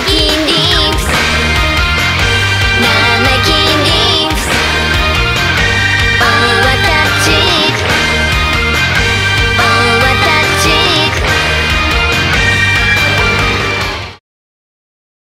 Mikey.